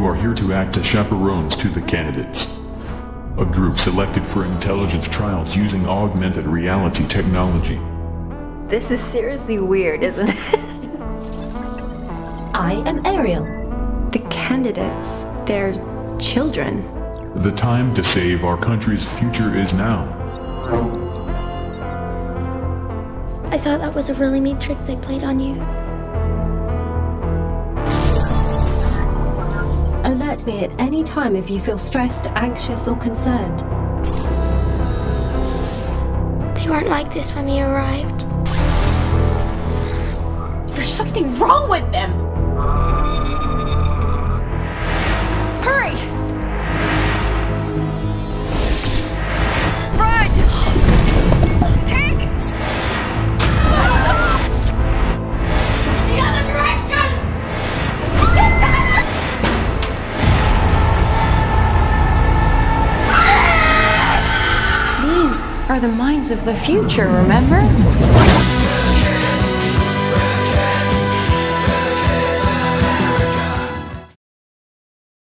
here to act as chaperones to the candidates. A group selected for intelligence trials using augmented reality technology. This is seriously weird, isn't it? I am Ariel. The candidates, they're children. The time to save our country's future is now. I thought that was a really neat trick they played on you. Alert me at any time if you feel stressed, anxious, or concerned. They weren't like this when we arrived. There's something wrong with them! Are the minds of the future, remember?